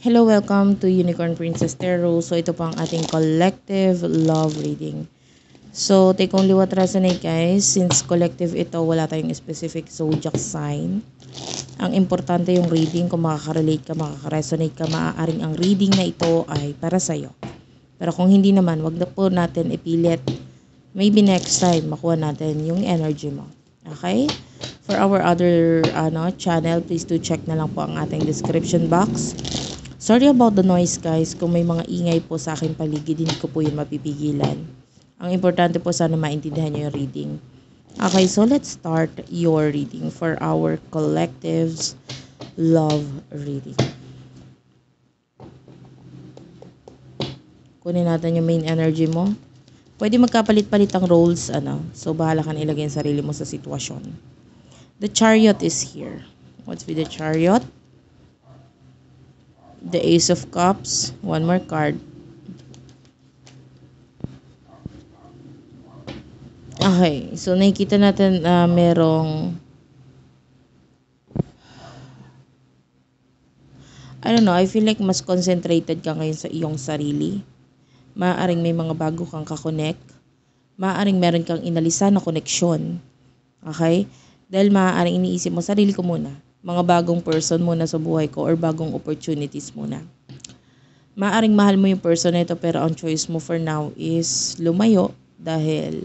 Hello, welcome to Unicorn Princess Tarot. So, ito po ang ating collective love reading. So, take only what resonate guys. Since collective ito, wala tayong specific zodiac sign. Ang importante yung reading, kung makaka-relate ka, makaka-resonate ka, maaaring ang reading na ito ay para sa'yo. Pero kung hindi naman, wag na po natin ipilit. Maybe next time, makuha natin yung energy mo. Okay? For our other ano, channel, please do check na lang po ang ating description box. Sorry about the noise guys. Kung may mga ingay po sa akin paligid, hindi ko po yun mapipigilan. Ang importante po sana maintindihan nyo yung reading. Okay, so let's start your reading for our collective's love reading. Kunin natin yung main energy mo. Pwede magkapalit-palit ang roles, ano. So, bahala ka na ilagay yung sarili mo sa sitwasyon. The chariot is here. What's with the chariot? The ace of cups. One more card. Okay. So, nakikita natin na uh, merong I don't know, I feel like mas concentrated ka ngayon sa iyong sarili. Maaaring may mga bago kang kakonek. Maaaring meron kang inalisan na koneksyon. Okay? Dahil maaaring iniisip mo, sarili ko muna. Mga bagong person muna sa buhay ko or bagong opportunities muna. Maaaring mahal mo yung person na ito pero ang choice mo for now is lumayo dahil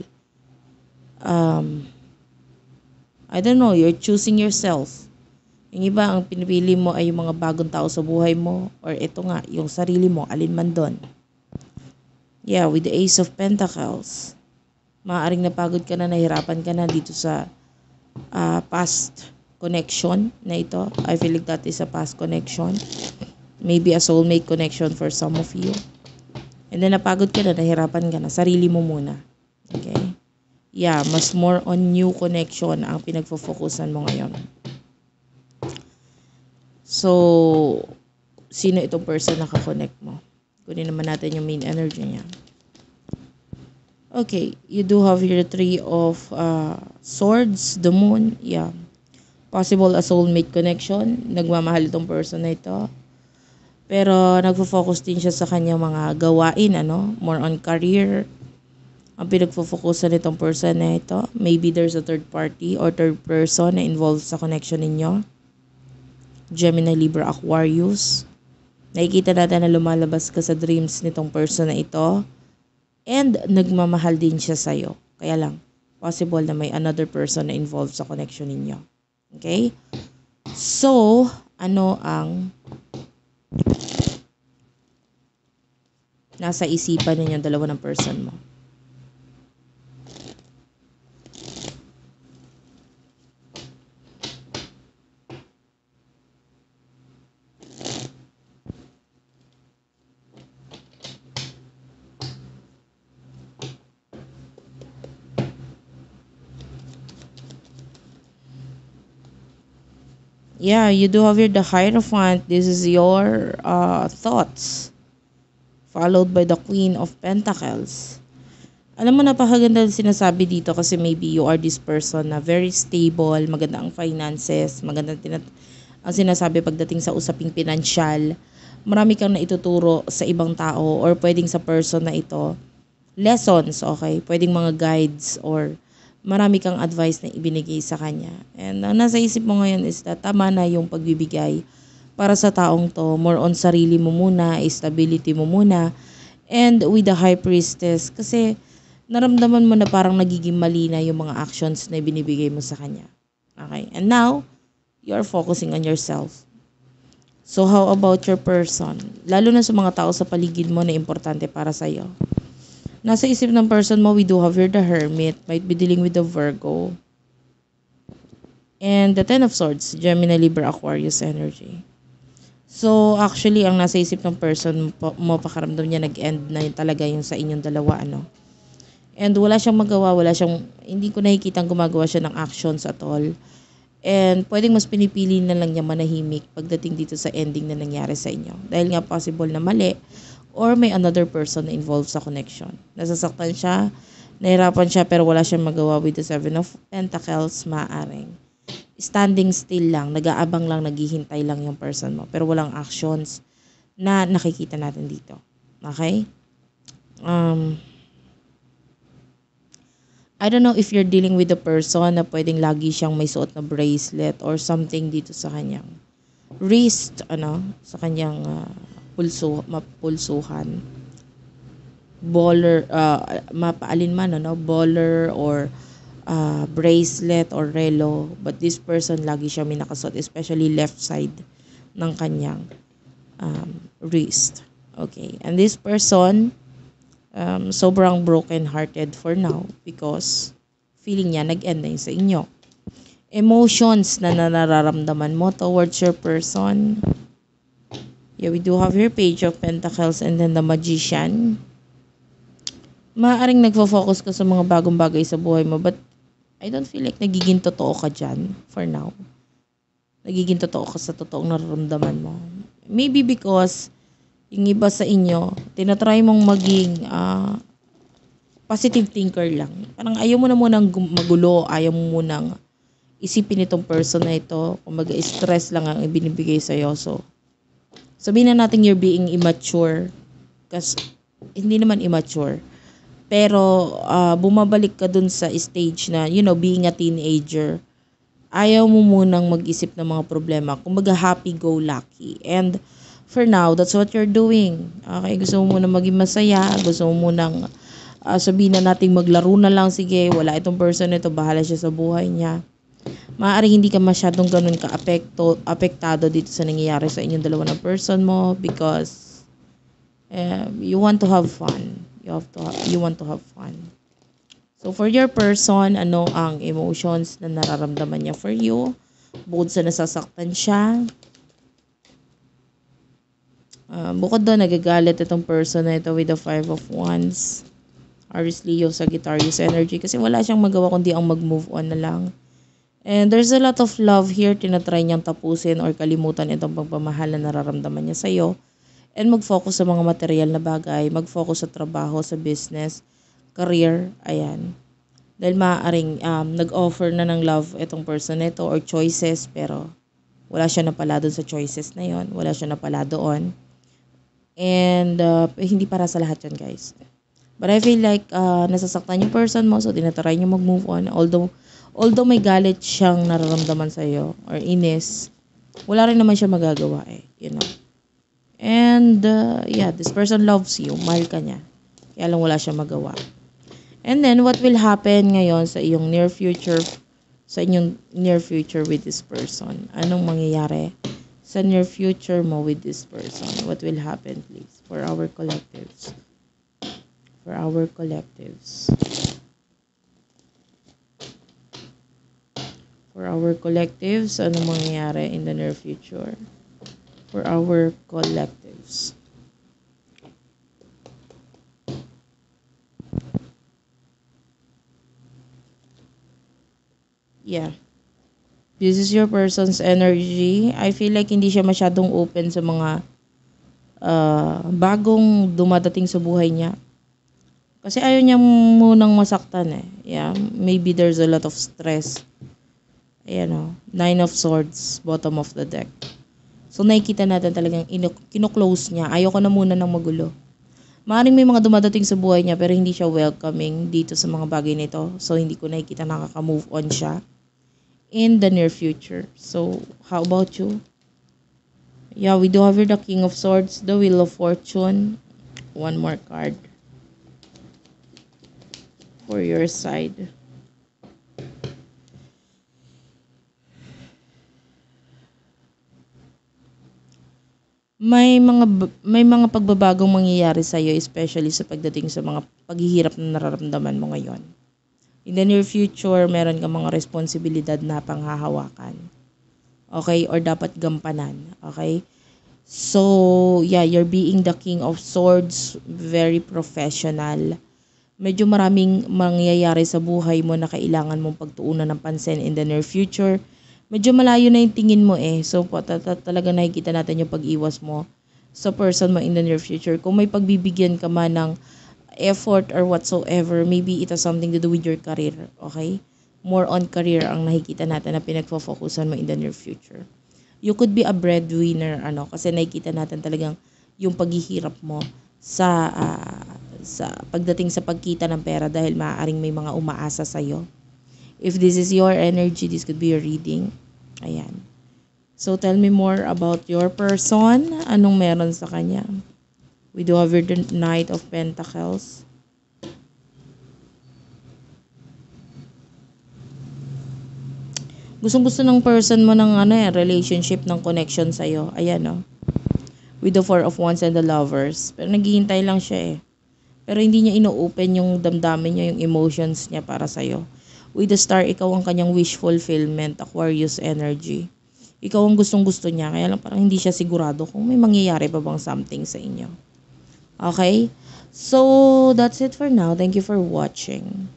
um, I don't know, you're choosing yourself. Yung iba, ang pinipili mo ay yung mga bagong tao sa buhay mo or ito nga, yung sarili mo, alin man doon. Yeah, with the Ace of Pentacles. Maaaring napagod ka na, nahirapan ka na dito sa uh, past connection na ito. I feel like that is a past connection. Maybe a soulmate connection for some of you. And then napagod ka na, nahirapan ka na, sarili mo muna. Okay? Yeah, mas more on new connection ang pinagfo-focusan mo ngayon. So, sino itong person na ka-connect mo? Kunin naman natin yung main energy niya. Okay, you do have your three of uh, swords, the moon, yeah. Possible a soulmate connection. Nagmamahal itong person na ito. Pero nagfo-focus din siya sa kanyang mga gawain, ano? More on career. Ang pinagfo-focusan nitong person na ito. Maybe there's a third party or third person na involved sa connection ninyo. Gemini, Libra, Aquarius. Nakikita natin na lumalabas ka sa dreams nitong person na ito. And nagmamahal din siya sa'yo. Kaya lang, possible na may another person na involved sa connection ninyo. Okay? So, ano ang nasa isipan ninyo dalawa ng person mo? Yeah, you do have your the Hierophant. This is your uh, thoughts. Followed by the Queen of Pentacles. Alam mo, napakaganda sinasabi dito kasi maybe you are this person na very stable, maganda ang finances, maganda tinat ang sinasabi pagdating sa usaping pinansyal. Marami kang naituturo sa ibang tao or pwedeng sa person na ito. Lessons, okay? Pwedeng mga guides or marami kang advice na ibinigay sa kanya. And ang nasa isip mo ngayon is that tama na yung pagbibigay para sa taong to. More on sarili mo muna, stability mo muna. And with the high priestess, kasi naramdaman mo na parang nagiging mali na yung mga actions na binibigay mo sa kanya. Okay? And now, you're focusing on yourself. So how about your person? Lalo na sa mga tao sa paligid mo na importante para sa iyo. Nasa isip ng person mo, we do have here the Hermit. Might be dealing with the Virgo. And the Ten of Swords, Gemini, Libra, Aquarius energy. So, actually, ang nasa isip ng person mo, pakaramdam niya, nag-end na yun talaga yung sa inyong dalawa, ano. And wala siyang magawa, wala siyang, hindi ko nakikita gumagawa siya ng actions at all. And pwedeng mas pinipili na lang niya manahimik pagdating dito sa ending na nangyari sa inyo. Dahil nga possible na mali or may another person na involved sa connection. Nasasaktan siya, nahirapan siya pero wala siyang magawa with the Seven of Pentacles, maaring. Standing still lang, nag-aabang lang, naghihintay lang yung person mo pero walang actions. na nakikita natin dito. Okay? Um, I don't know if you're dealing with a person na pwedeng lagi siyang may suot na bracelet or something dito sa kanyang wrist, ano, sa kanyang uh, pulso, mapulsuhan. Baller, uh, mapaalin man, ano, baller or uh, bracelet or relo. But this person lagi siya may nakasuot, especially left side ng kanyang um, wrist. Okay. And this person, um, sobrang broken-hearted for now because feeling niya nag-end na sa inyo. Emotions na nararamdaman mo towards your person. Yeah, we do have your Page of Pentacles and then the Magician. Maaring nagfo-focus ka sa mga bagong bagay sa buhay mo but I don't feel like nagiging totoo ka dyan for now. Nagiging totoo ka sa totoong nararamdaman mo. Maybe because yung iba sa inyo, tinatry mong maging uh, positive thinker lang. Parang ayaw mo na munang magulo, ayaw mo munang isipin itong person na ito. Kung mag-stress lang ang ibinibigay sa'yo. So, sabihin na natin you're being immature. Kasi, hindi naman immature. Pero, uh, bumabalik ka dun sa stage na, you know, being a teenager. Ayaw mo munang mag-isip ng mga problema. Kumbaga, happy-go-lucky. And, for now, that's what you're doing. Okay, gusto mo muna maging masaya, gusto mo munang uh, sabihin na nating maglaro na lang, sige, wala itong person ito, bahala siya sa buhay niya. Maaaring hindi ka masyadong ganun ka-apekto, apektado dito sa nangyayari sa inyong dalawa na person mo because uh, you want to have fun. You have to have, you want to have fun. So for your person, ano ang emotions na nararamdaman niya for you? Bukod sa nasasaktan siya, Uh, bukod doon, nagagalit itong person na ito with the Five of Wands. Aries Leo, Sagittarius energy. Kasi wala siyang magawa kundi ang mag-move on na lang. And there's a lot of love here. Tinatry niyang tapusin or kalimutan itong pagmamahal na nararamdaman niya sa'yo. And mag-focus sa mga material na bagay. Mag-focus sa trabaho, sa business, career. Ayan. Dahil maaaring um, nag-offer na ng love itong person na ito or choices. Pero wala siya napala doon sa choices na yon Wala siya napala doon. And uh, hindi para sa lahat yan guys. But I feel like uh, nasasaktan yung person mo so tinatry niya mag-move on. Although, although may galit siyang nararamdaman sa iyo or inis, wala rin naman siya magagawa eh. You know. And uh, yeah, this person loves you. Mahal ka niya. Kaya lang wala siya magawa. And then, what will happen ngayon sa iyong near future, sa inyong near future with this person? Anong mangyayari? sa near future mo with this person? What will happen, please, for our collectives? For our collectives. Our collectives, ano mangyayari in the near future? For our collectives. Yeah this is your person's energy, I feel like hindi siya masyadong open sa mga uh, bagong dumadating sa buhay niya. Kasi ayaw niya munang masaktan eh. Yeah, maybe there's a lot of stress. Ayan o, Nine of Swords, bottom of the deck. So nakikita natin talagang kino-close niya. Ayoko na muna ng magulo. Maaring may mga dumadating sa buhay niya pero hindi siya welcoming dito sa mga bagay nito. So hindi ko nakikita nakaka-move on siya in the near future. So, how about you? Yeah, we do have here the King of Swords, the Wheel of Fortune. One more card for your side. May mga may mga pagbabagong mangyayari sa iyo especially sa pagdating sa mga paghihirap na nararamdaman mo ngayon in the near future, meron kang mga responsibilidad na panghahawakan. Okay? Or dapat gampanan. Okay? So, yeah, you're being the king of swords, very professional. Medyo maraming mangyayari sa buhay mo na kailangan mong pagtuunan ng pansin in the near future. Medyo malayo na yung tingin mo eh. So, talaga nakikita natin yung pag-iwas mo sa person mo in the near future. Kung may pagbibigyan ka man ng effort or whatsoever, maybe it has something to do with your career, okay? More on career ang nakikita natin na pinagfo-focusan mo in the near future. You could be a breadwinner, ano, kasi nakikita natin talagang yung paghihirap mo sa ah, sa pagdating sa pagkita ng pera dahil maaaring may mga umaasa sa If this is your energy, this could be your reading. Ayan. So tell me more about your person. Anong meron sa kanya? We do have the Knight of Pentacles. Gustong gusto ng person mo ng ano eh, relationship, ng connection sa'yo. Ayan oh. With the Four of Wands and the Lovers. Pero naghihintay lang siya eh. Pero hindi niya ino-open yung damdamin niya, yung emotions niya para sa'yo. With the Star, ikaw ang kanyang wish fulfillment, Aquarius energy. Ikaw ang gustong gusto niya, kaya lang parang hindi siya sigurado kung may mangyayari pa bang something sa inyo. Okay? So, that's it for now. Thank you for watching.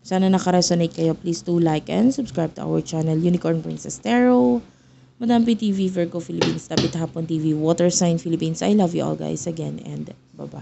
Sana nakaresonate kayo. Please do like and subscribe to our channel, Unicorn Princess Tarot, Madam P TV, Virgo Philippines, Tapit Hapon TV, Water Sign Philippines. I love you all guys again and bye-bye.